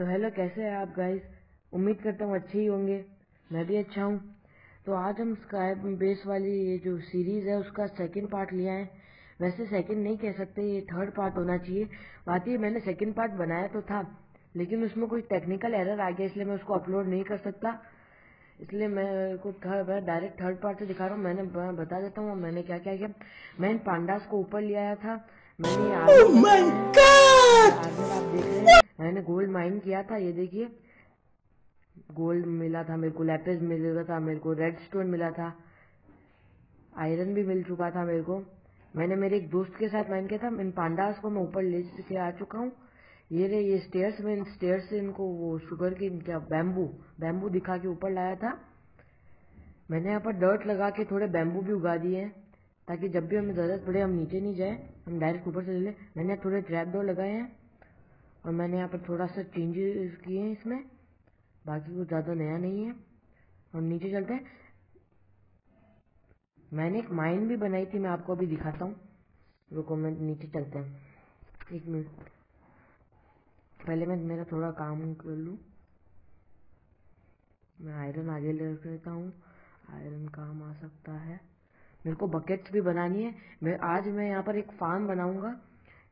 तो हेलो कैसे हैं आप गाइस उम्मीद करता हूँ अच्छे ही होंगे। मैं भी अच्छा हूँ। तो आज हम स्काई बेस वाली ये जो सीरीज़ है, उसका सेकंड पार्ट लिया है। वैसे सेकंड नहीं कह सकते, ये थर्ड पार्ट होना चाहिए। बात ये, मैंने सेकंड पार्ट बनाया तो था, लेकिन उसमें कोई टेक्निकल एरर आ गया, इसलिए मैं उसको अपलोड नहीं कर सकता। इसलिए मैं को मैं डायरेक्ट थर्ड पार्ट से दिखा रहा हूँ। मैंने बता देता हूँ, मैंने क्या क्या किया? मैं पांडास को ऊपर ले आया था। मैंने oh मैंने गोल्ड माइन किया था, ये देखिए। गोल्ड मिला था मेरे को लेपिस मिला था, मेरे को रेड स्टोन मिला था, आयरन भी मिल चुका था मेरे को। मैंने मेरे एक दोस्त के साथ माइन किया था, इन पांडास को मैं ऊपर ले के आ चुका हूँ। ये रे ये स्टेयर्स में, इन स्टेयर्स से इनको वो शुगर की, क्या बैम्बू बैम्बू दिखा के ऊपर लाया था। मैंने यहाँ पर डर्ट लगा के थोड़े बैम्बू भी उगा दिए हैं, ताकि जब भी हमें ज़रूरत पड़े, हम नीचे नहीं जाए, हम डायरेक्ट ऊपर से ले लें। मैंने थोड़े ट्रैप डोर लगाए हैं। और मैंने यहाँ पर थोड़ा सा चेंजेस किए हैं इसमें। बाकी कुछ ज़्यादा नया नहीं है। हम नीचे चलते हैं। मैंने एक माइन भी बनाई थी, मैं आपको अभी दिखाता हूँ। रुको, मैं नीचे चलते हैं। एक मिनट पहले मैं मेरा थोड़ा काम कर लूँ। मैं आयरन आगे ले लेता हूँ। आयरन काम आ सकता है। मेरे को बकेट्स भी बनानी है। मैं, आज मैं यहाँ पर एक फार्म बनाऊँगा।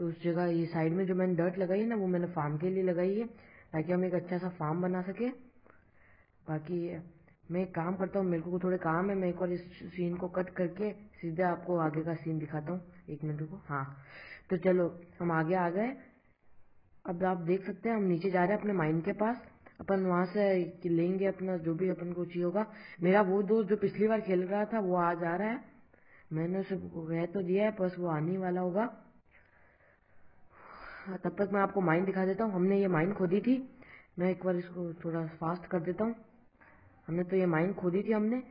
उस जगह, ये साइड में जो मैंने डर्ट लगाई है ना, वो मैंने फार्म के लिए लगाई है, ताकि हम एक अच्छा सा फार्म बना सके। बाकी मैं एक काम करता हूँ, मेरे को थोड़े काम है, मैं एक बार इस सीन को कट करके सीधे आपको आगे का सीन दिखाता हूँ। एक मिनट को हाँ। तो चलो, हम आगे आ गए। अब आप देख सकते हैं, हम नीचे जा रहे हैं अपने माइंड के पास। अपन वहाँ से लेंगे अपना जो भी अपन को चाहिए होगा। मेरा वो दोस्त जो पिछली बार खेल रहा था, वो आज आ रहा है। मैंने उसे कह तो दिया है, बस वो आने वाला होगा। तब तक मैं आपको माइंड दिखा देता हूँ। हमने ये माइंड खोदी थी। मैं एक बार इसको थोड़ा फास्ट कर देता हूँ। हमने तो ये माइंड खोदी थी हमने।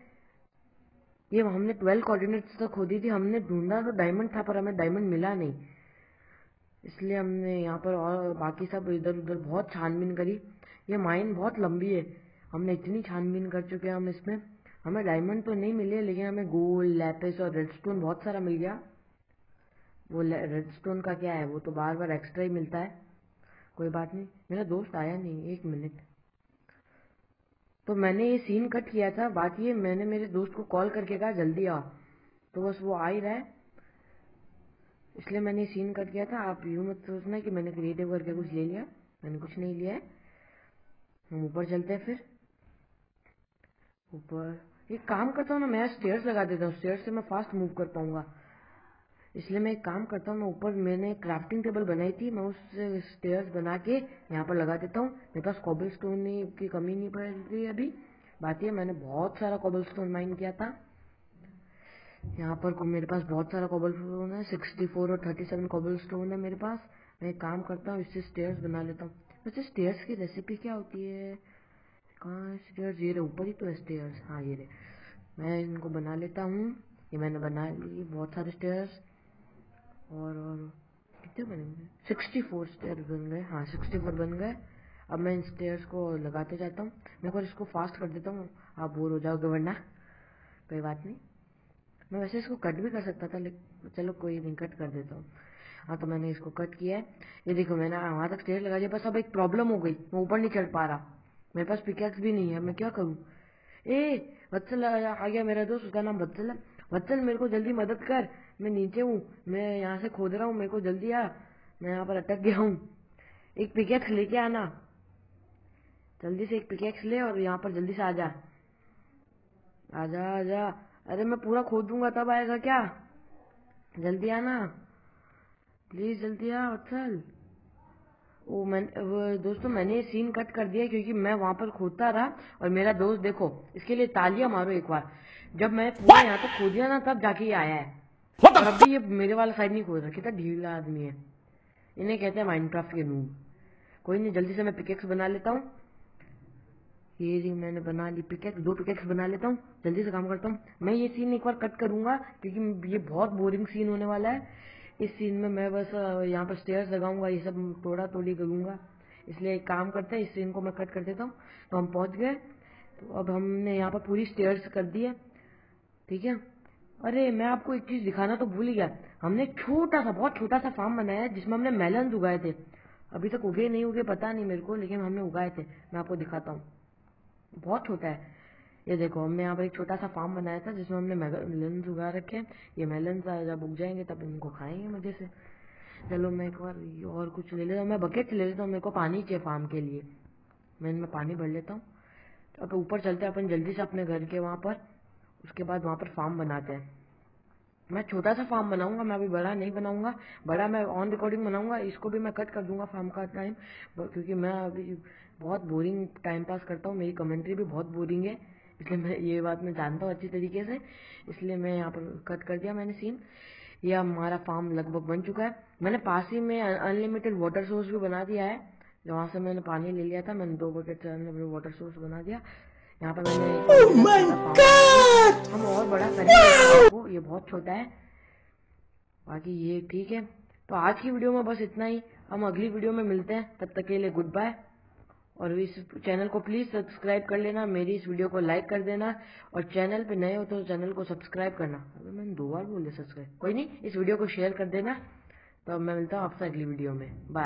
ये हमने ट्वेल्व कोऑर्डिनेट्स तक खोदी थी। हमने ढूंढा तो डायमंड था, पर हमें डायमंड मिला नहीं। इसलिए हमने यहाँ पर और बाकी सब इधर उधर बहुत छानबीन करी। ये माइन बहुत लंबी है। हमने इतनी छानबीन कर चुके हैं हम इसमें। हमें डायमंड तो नहीं मिले, लेकिन हमें गोल्ड लेपिस और रेडस्टोन बहुत सारा मिल गया। वो रेडस्टोन का क्या है? वो तो बार बार एक्स्ट्रा ही मिलता है। कोई बात नहीं। मेरा दोस्त आया नहीं, एक मिनट तो मैंने ये सीन कट किया था। बात ये मैंने मेरे दोस्त को कॉल करके कहा, जल्दी आओ। तो बस वो आ ही रहा है। इसलिए मैंने सीन कट किया था। आप यूँ मत सोचना कि मैंने क्रिएटिव करके कुछ ले लिया। मैंने कुछ नहीं लिया है। हम ऊपर चलते हैं फिर। ऊपर। एक काम करता हूँ ना, मैं स्टेयर्स लगा देता हूँ। स्टेयर्स से मैं फास्ट मूव कर पाऊँगा। इसलिए मैं एक काम करता हूँ, मैं ऊपर मैंने क्राफ्टिंग टेबल बनाई थी, मैं उस स्टेयर्स बना के यहाँ पर लगा देता हूँ। मेरे पास कॉबल स्टोन की कमी नहीं पड़ रही अभी। बात ये, मैंने बहुत सारा कॉबल स्टोन माइन किया था। यहाँ पर मेरे पास बहुत सारा कॉबल स्टोन है सिक्सटी और थर्टी सेवन कॉबल स्टोन है मेरे पास। मैं काम करता हूँ, इससे स्टेयर्स बना लेता हूँ। वैसे स्टेयर्स की रेसिपी क्या होती है? कहाँ स्टेयर्स ये रहे, ऊपर ही तो है स्टेयर्स हाँ ये रहे। मैं इनको बना लेता हूँ। ये मैंने बना ली बहुत सारे स्टेयर्स और और कितने बनेंगे सिक्सटी फोर स्टेयर बन गए। हाँ सिक्सटी फोर बन गए। अब मैं इन स्टेयर्स को लगाते जाता हूँ। मैं एक इसको फास्ट कर देता हूँ। आप बोर हो जाओगे, वरना। कोई बात नहीं। मैं वैसे इसको कट भी कर सकता था लेकिन चलो कोई नहीं कट कर देता हूँ। हाँ तो मैंने इसको कट किया है। ये देखो, मैंने वहाँ तक स्टेयर लगा दिया। बस अब एक प्रॉब्लम हो गई। मैं ऊपर नहीं चढ़ पा रहा। मेरे पास पिकैक्स भी नहीं है। मैं क्या करूँ? ए, वत्सल आ गया मेरा दोस्त। उसका नाम वत्सल है। वत्सल, मेरे को जल्दी मदद कर। मैं नीचे हूँ, मैं यहाँ से खोद रहा हूँ, मेरे को जल्दी आ। मैं यहाँ पर अटक गया हूँ। एक पिकैक्स लेके आना। जल्दी से एक पिकेक्स ले और यहाँ पर जल्दी से आ जा आजा आजा। अरे मैं पूरा खोद दूँगा, तब आएगा क्या? जल्दी आना। प्लीज़ जल्दी आ वत्सल वो मैं दोस्तों, मैंने ये सीन कट कर दिया क्योंकि मैं वहाँ पर खोदता रहा और मेरा दोस्त, देखो, इसके लिए तालियाँ मारो एक बार। जब मैं पूरा यहाँ तक खोदिया ना, तब जाके ये आया है। अभी ये मेरे वाला साइड नहीं खोद रहा कितना ढीला आदमी है। इन्हें कहते हैं माइनक्राफ्ट के नूब कोई नहीं जल्दी से मैं पिकेक्स बना लेता हूँ। ये जी मैंने बना ली पिकेक्स दो पिकेक्स बना लेता हूँ। जल्दी से काम करता हूँ। मैं ये सीन एक बार कट करूँगा क्योंकि ये बहुत बोरिंग सीन होने वाला है। इस सीन में मैं बस यहाँ पर स्टेयर्स लगाऊँगा ये सब तोड़ा तोड़ी करूँगा। इसलिए एक काम करते हैं इस सीन को मैं कट कर देता हूँ। तो हम पहुँच गए। तो अब हमने यहाँ पर पूरी स्टेयर्स कर दी है। ठीक है? अरे, मैं आपको एक चीज़ दिखाना तो भूल ही गया। हमने छोटा सा बहुत छोटा सा फार्म बनाया है, जिसमें हमने मेलन उगाए थे। अभी तक उगे नहीं उगे, पता नहीं मेरे को, लेकिन हमने उगाए थे। मैं आपको दिखाता हूँ। बहुत छोटा है। ये देखो, हमने यहाँ पर एक छोटा सा फार्म बनाया था, जिसमें हमने मेलन उगा रखे हैं। ये मेलन जब उग जाएँगे, तब इनको खाएँगे मज़े से। चलो, मैं एक बार और कुछ ले लेता हूँ। मैं बकेट ले लेता हूँ, मेरे को पानी चाहिए फार्म के लिए। मैं इनमें पानी भर लेता हूँ। अब ऊपर चलते हैं, अपन जल्दी से अपने घर के वहाँ पर। उसके बाद वहाँ पर फार्म बनाते हैं। मैं छोटा सा फार्म बनाऊँगा, मैं अभी बड़ा नहीं बनाऊँगा। बड़ा मैं ऑन रिकॉर्डिंग बनाऊँगा, इसको भी मैं कट कर दूँगा फार्म का टाइम क्योंकि मैं अभी बहुत बोरिंग टाइम पास करता हूँ, मेरी कमेंट्री भी बहुत बोरिंग है। इसलिए मैं ये बात मैं जानता हूँ अच्छी तरीके से। इसलिए मैं यहाँ पर कट कर दिया मैंने सीन ये हमारा फार्म लगभग बन चुका है। मैंने पास ही में अनलिमिटेड वाटर सोर्स भी बना दिया है। वहाँ से मैंने पानी ले लिया था, मैंने दो बकेट से अनलिमिटेड वाटर सोर्स बना दिया। यहाँ पर मैंने oh हम और बड़ा करेंगे। ये बहुत छोटा है। बाकी ये ठीक है। तो आज की वीडियो में बस इतना ही। हम अगली वीडियो में मिलते हैं। तब तक के लिए गुड बाय और इस चैनल को प्लीज़ सब्सक्राइब कर लेना। मेरी इस वीडियो को लाइक कर देना। और चैनल पे नए हो तो चैनल को सब्सक्राइब करना। अभी मैंने दो बार बोल दिया सब्सक्राइब कोई नहीं इस वीडियो को शेयर कर देना। तो अब मैं मिलता हूँ आपसे अगली वीडियो में। बाय